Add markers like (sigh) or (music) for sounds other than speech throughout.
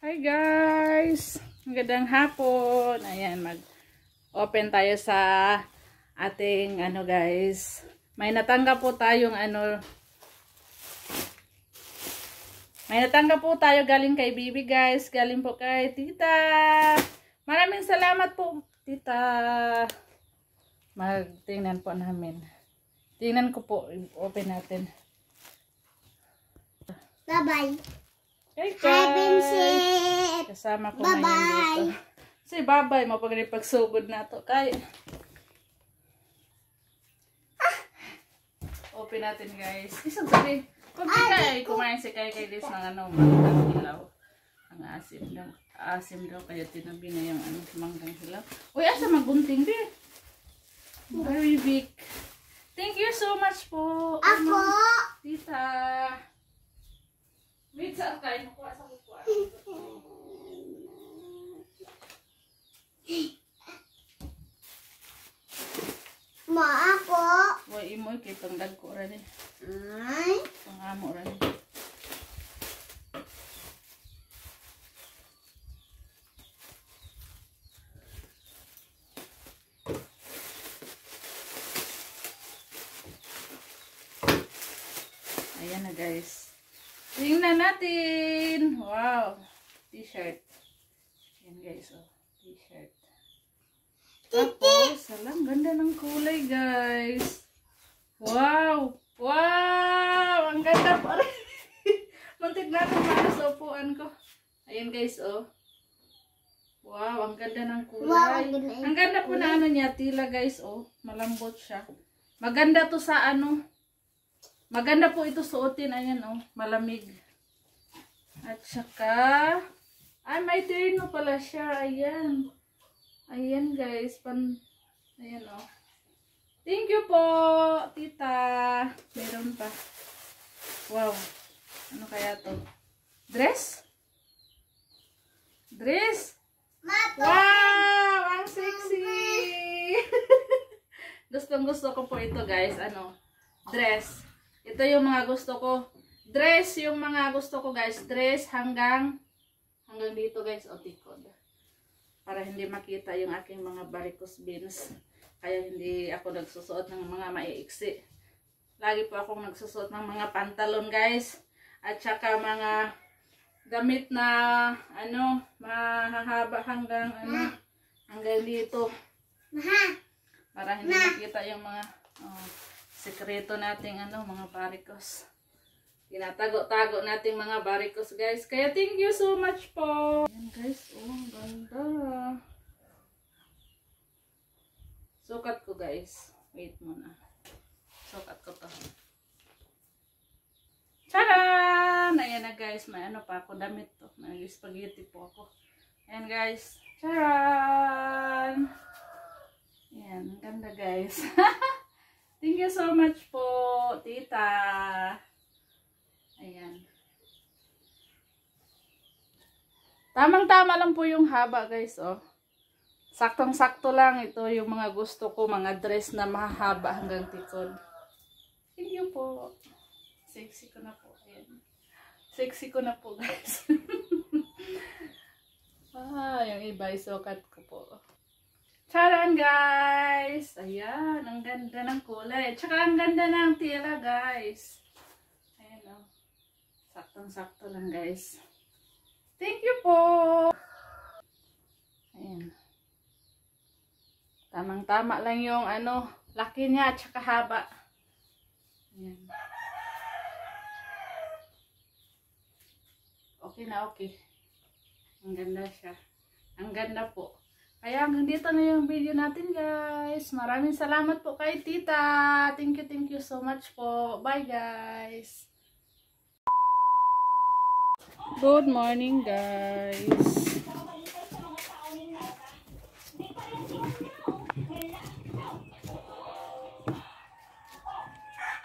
Hi guys! Magandang hapon. Ayan, mag-open tayo sa ating ano guys. May natanggap po tayong ano May natanggap po tayo galing kay Bibi guys. Galing po kay Tita. Maraming salamat po Tita. Magtingnan po namin. Tingnan ko po. Open natin. Bye-bye. Hey guys! Kasama ko Bye-bye. ngayon dito. Say bye-bye. Mapag pagsugod na to. Kay. Open natin guys. Isang sabi. Kung di kay kumain si Kay kay Liz ng ano, manggang hilaw. Ang asim daw. Asim daw. Kaya tinabi na yung ano, manggang hilaw. Uy, asa magunting di. Very big. Thank you so much po. Ako. Tita. Wait, saan kayo? Makuha sa kukuha. Mo ako. Wa imoy kay pangdag ko ra ni. Ay. Pangamo ra ni. Ayan na guys. Tingnan natin. Wow. T-shirt. Ayan guys. Oh. T-shirt. Tapos, alam, ganda ng kulay, guys. Wow! Wow! Ang ganda pa rin. (laughs) Muntik na malas sa upuan ko. Ayan, guys, oh. Wow, ang ganda ng kulay. Wow, ang ganda yung ang ganda po na ano niya, tila, guys, oh. Malambot siya. Maganda to sa ano. Maganda po ito suotin. Ayan, oh. Malamig. At saka, ay, may terno pala siya. Ayan. Ayan guys, pan Ayan oh. Thank you po, tita. Meron pa. Wow. Ano kaya to? Dress? Dress? Mato. Wow! Ang sexy! (laughs) Gustong gusto ko po ito guys. Ano? Dress. Ito yung mga gusto ko. Dress yung mga gusto ko guys. Dress hanggang hanggang dito guys. O tikod para hindi makita yung aking mga varicose veins. Kaya hindi ako nagsusuot ng mga maiiksi. Lagi po akong nagsusuot ng mga pantalon guys. At saka mga damit na ano, mahahaba hanggang ano, hanggang dito. Para hindi makita yung mga oh, sekreto nating ano, mga varicose. Tinatago-tago nating mga varicose guys. Kaya thank you so much po. Ayan guys, oh, ang ganda. Sukat ko guys. Wait muna. Sukat ko to. Charan! Ayan na guys, may ano pa ako damit to. May spaghetti po ako. Ayan guys. Charan! Ayan, ang ganda guys. (laughs) Thank you so much po, tita. Ayan. Tamang-tama lang po yung haba, guys, oh. Saktong-sakto lang ito yung mga gusto ko, mga dress na mahaba hanggang tikod. Thank you po. Sexy ko na po. Ayan. Sexy ko na po, guys. (laughs) ah, yung iba isukat ko. Charan, guys! Ayan, ang ganda ng kulay. Tsaka ang ganda ng tela, guys. Ayan, oh. Saktong-sakto lang guys. Thank you po! Ayan. Tamang-tama lang yung ano, laki niya at saka haba. Ayan. Okay na okay. Ang ganda siya. Ang ganda po. Kaya hanggang dito na yung video natin guys. Maraming salamat po kay tita. Thank you, thank you so much po. Bye guys. Good morning, guys.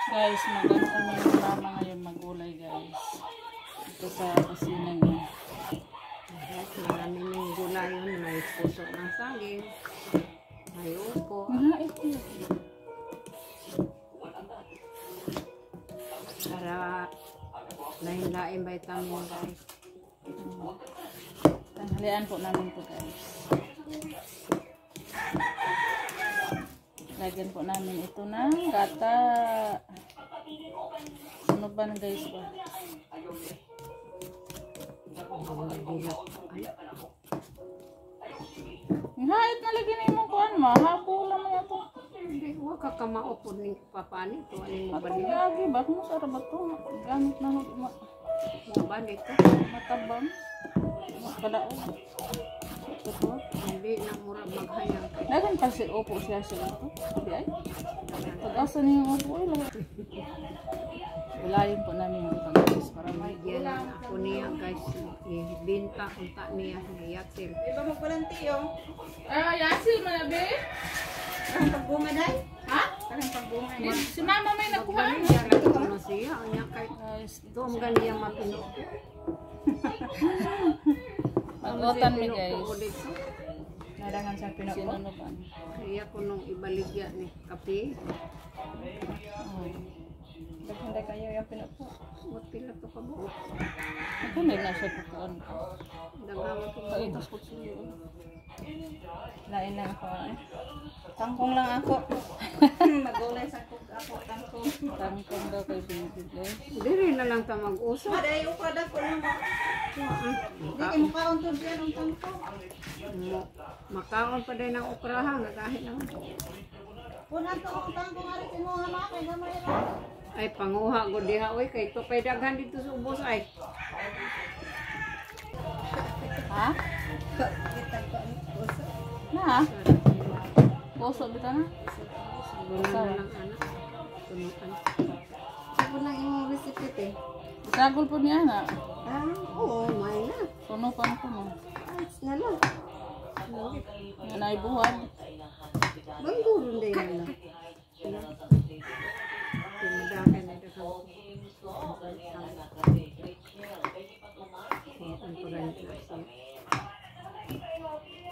Guys, maganda kami yung mama ngayon magulay, guys. Ito sa kusina niya. Yes, marami ng gulay yun. May puso ng saging. May upo. Mga ito. Para lain-lain vitamin guys. Tanghalian po namin po guys. Lagyan po namin ito ng gata. Ano ba guys ba? Yung hait na lagi na yung kuhan mo. Hapo lang mo ito. Hindi, huwag ka kamao po ni papani. Ano mo ba niya? lagi ba? Kung sarap ba ito? Gamit na mo. ma- Mabalik ka. Matabang. Makadaog. Ito. Hindi na mura maghayang. Dagan pa si Opo siya siya ito. Sabi ay. Pag-asa niyo Opo ay lahat. Ulayin po namin ito guys para may Yan ang ako niya guys. Ibinta unta niya ni Yatil. Iba mo palang tiyo. Ah, yasil mo na be? Ang pagbunga day. Ha? Parang pagbunga si mama may nakuha. Niya ano siya. Anya kay Guys, ito ang ganiya mapino. Mag-otan mi guys. Narangan sa. Sinunuban. Kaya ko nung ibaligya ni kape. Oh. Daghanda kayo yung pinako. What pila to ka buo? Ako na na siya pupuan. Dagawa ko ba? Kaitas po siya. Lain lang ako. eh. Tangkong lang ako. (laughs) Magulay sa kog ako. Tangkong. Tangkong daw kay baby guys. Diri na lang ta mag-usap. Maday ko da ko lang. Hindi kay mukhaon to diyan ang tangkong. Mo- Makaon pa din ng okrahan. Kahit naman. Punan to ang tangkong ari kinuha na kay gamay ra. Ay, panguha ko diha. Uy, kay ito kay daghan dito sa ubos ay. Ha? Na? Puso bita na? Na lang anak. Tunukan. Ako imong recipe te. Sagol po niya na. Ah, oo, may na. Puno pa na puno. Ayos na lang. Yan ay buwan. Bangguron din na Tinadakan na ito sa.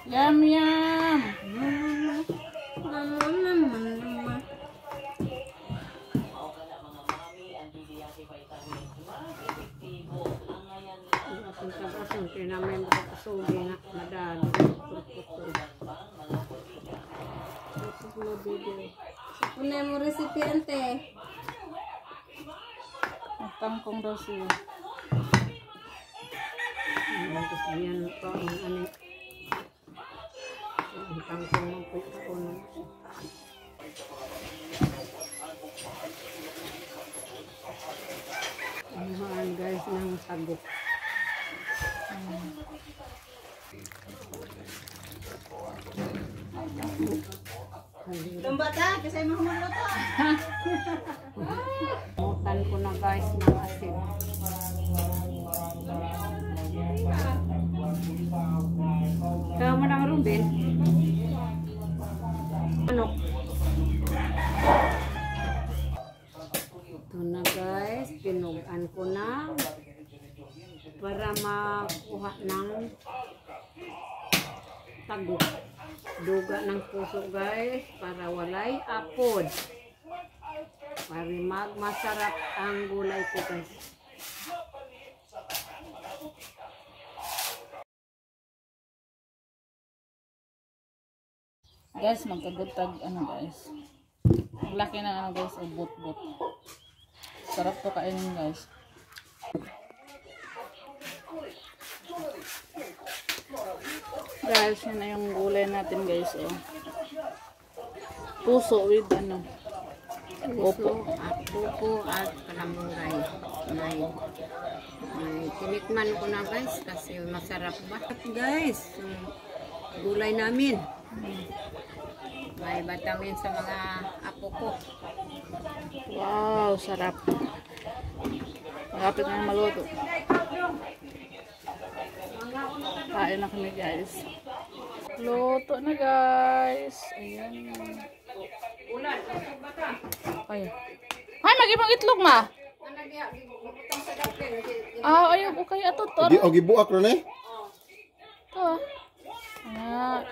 Yum yum! Ang mo sa kasugi na. Purputol. Tapos mo bibili. Punay mo recipe ante. Ang tangkong daw siya. Tapos yan pa ang ano. Ang tangkong mo po ako na. Anuhan guys ng sagok. Lumba ta kasi mahumulo (laughs) (laughs) Mutan ko na guys ng asin. Kaya mo ng Ruben? Ano? Ito na guys, pinugan ko na para makuha ng tagok. Duga ng puso guys para walay apod. Para magmasarap ang gulay ko guys. Guys, magkagutag ano guys. Laki ng ano guys, ubot-bot. Sarap to kainin guys. Guys, yun na yung gulay natin guys. Oh. Puso with ano. Opo. At pupo at kalamungay. May, may tinikman ko na guys kasi masarap ba? Guys, gulay namin. May vitamin sa mga apo ko. Wow, sarap. Malapit na yung maluto. Kain na kami guys. Luto na guys. Ayan. Ay. Ay, mag-ibang itlog ma. Ah, ayaw ko kaya to. Di og ibuak ron eh. To. Ah.